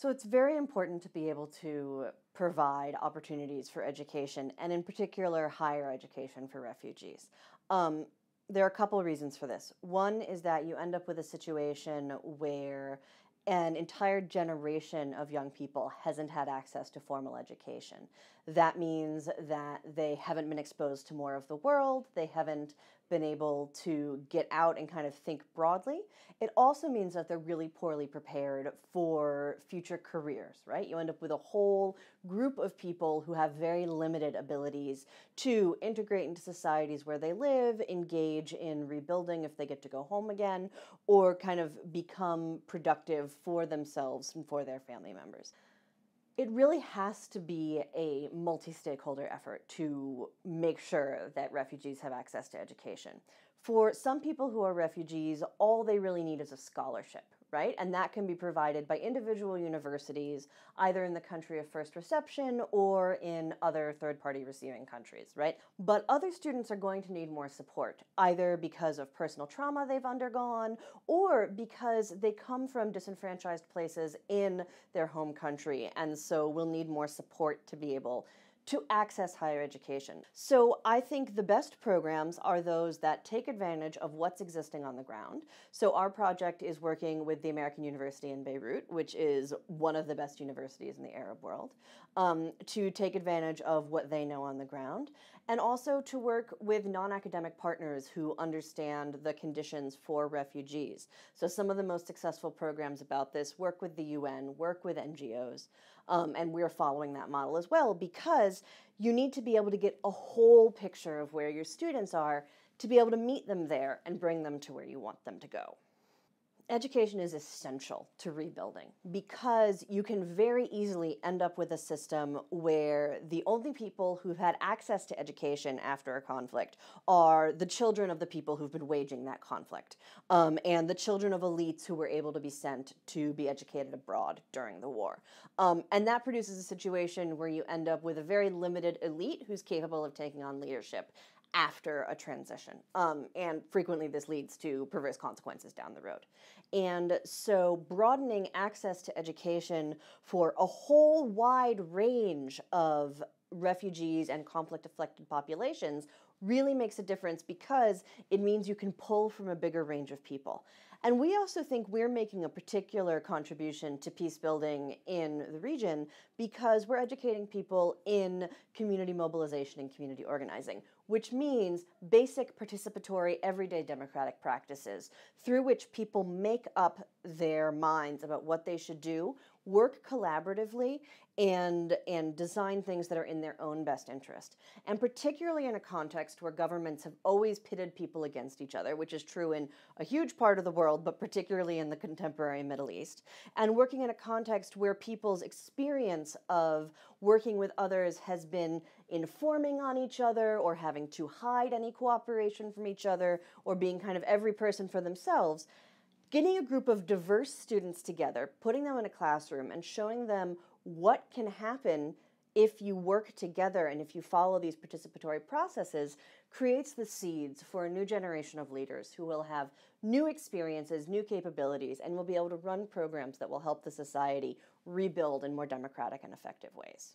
So it's very important to be able to provide opportunities for education, and in particular, higher education for refugees. Um, there are a couple reasons for this. One is that you end up with a situation where an entire generation of young people hasn't had access to formal education. That means that they haven't been exposed to more of the world, they haven't been able to get out and kind of think broadly. It also means that they're really poorly prepared for future careers, right? You end up with a whole group of people who have very limited abilities to integrate into societies where they live, engage in rebuilding if they get to go home again, or kind of become productive for themselves and for their family members it really has to be a multi stakeholder effort to make sure that refugees have access to education. For some people who are refugees, all they really need is a scholarship, right? And that can be provided by individual universities, either in the country of first reception or in other third party receiving countries, right? But other students are going to need more support, either because of personal trauma they've undergone or because they come from disenfranchised places in their home country and so we'll need more support to be able to access higher education. So I think the best programs are those that take advantage of what's existing on the ground. So our project is working with the American University in Beirut, which is one of the best universities in the Arab world, um, to take advantage of what they know on the ground, and also to work with non academic partners who understand the conditions for refugees. So some of the most successful programs about this work with the UN, work with NGOs. Um, and we're following that model as well because you need to be able to get a whole picture of where your students are to be able to meet them there and bring them to where you want them to go education is essential to rebuilding because you can very easily end up with a system where the only people who've had access to education after a conflict are the children of the people who've been waging that conflict um, and the children of elites who were able to be sent to be educated abroad during the war. Um, and that produces a situation where you end up with a very limited elite who's capable of taking on leadership after a transition. Um, and frequently, this leads to perverse consequences down the road. And so, broadening access to education for a whole wide range of refugees and conflict afflicted populations really makes a difference because it means you can pull from a bigger range of people. And we also think we're making a particular contribution to peace building in the region because we're educating people in community mobilization and community organizing, which means basic participatory everyday democratic practices through which people make up their minds about what they should do, work collaboratively, and and design things that are in their own best interest. And particularly in a context where governments have always pitted people against each other which is true in a huge part of the world but particularly in the contemporary middle east and working in a context where people's experience of working with others has been informing on each other or having to hide any cooperation from each other or being kind of every person for themselves getting a group of diverse students together, putting them in a classroom, and showing them what can happen if you work together and if you follow these participatory processes creates the seeds for a new generation of leaders who will have new experiences, new capabilities, and will be able to run programs that will help the society rebuild in more democratic and effective ways.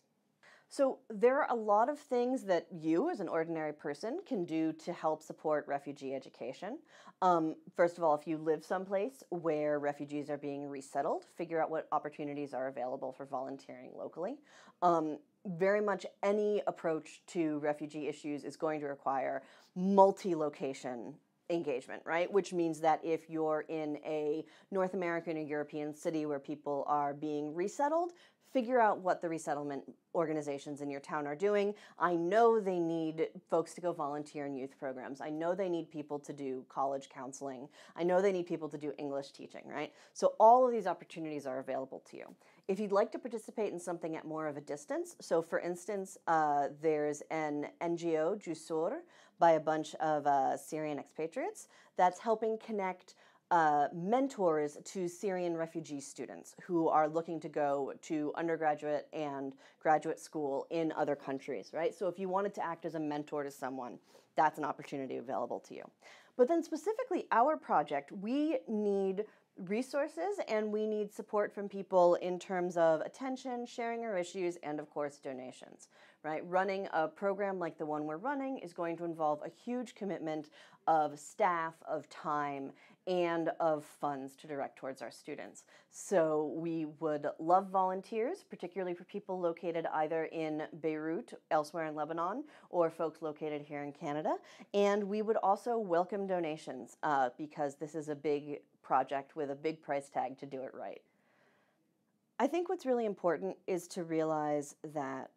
So, there are a lot of things that you, as an ordinary person, can do to help support refugee education. Um, first of all, if you live someplace where refugees are being resettled, figure out what opportunities are available for volunteering locally. Um, very much any approach to refugee issues is going to require multi location engagement, right? Which means that if you're in a North American or European city where people are being resettled, figure out what the resettlement organizations in your town are doing. I know they need folks to go volunteer in youth programs. I know they need people to do college counseling. I know they need people to do English teaching, right? So all of these opportunities are available to you. If you'd like to participate in something at more of a distance, so for instance, uh, there's an NGO, Jusoor, by a bunch of uh, Syrian expatriates that's helping connect uh, mentors to Syrian refugee students who are looking to go to undergraduate and graduate school in other countries, right? So if you wanted to act as a mentor to someone, that's an opportunity available to you. But then specifically our project, we need resources and we need support from people in terms of attention, sharing our issues, and of course, donations, right? Running a program like the one we're running is going to involve a huge commitment of staff, of time, and of funds to direct towards our students. So we would love volunteers, particularly for people located either in Beirut, elsewhere in Lebanon, or folks located here in Canada. And we would also welcome donations uh, because this is a big project with a big price tag to do it right. I think what's really important is to realize that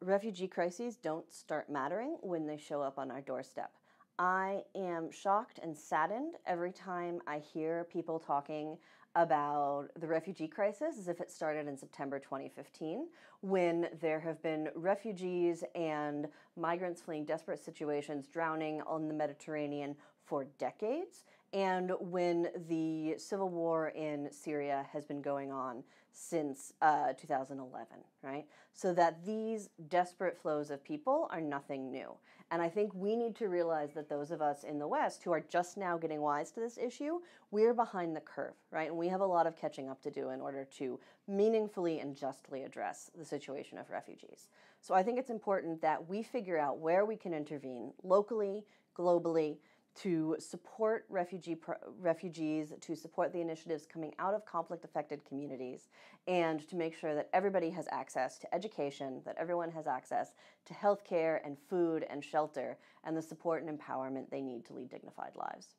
refugee crises don't start mattering when they show up on our doorstep. I am shocked and saddened every time I hear people talking about the refugee crisis as if it started in September 2015, when there have been refugees and migrants fleeing desperate situations drowning on the Mediterranean for decades, and when the civil war in Syria has been going on since uh, 2011, right? So that these desperate flows of people are nothing new. And I think we need to realize that those of us in the West who are just now getting wise to this issue, we're behind the curve, right? And we have a lot of catching up to do in order to meaningfully and justly address the situation of refugees. So I think it's important that we figure out where we can intervene locally, globally, to support refugee refugees, to support the initiatives coming out of conflict affected communities, and to make sure that everybody has access to education, that everyone has access to health care and food and shelter, and the support and empowerment they need to lead dignified lives.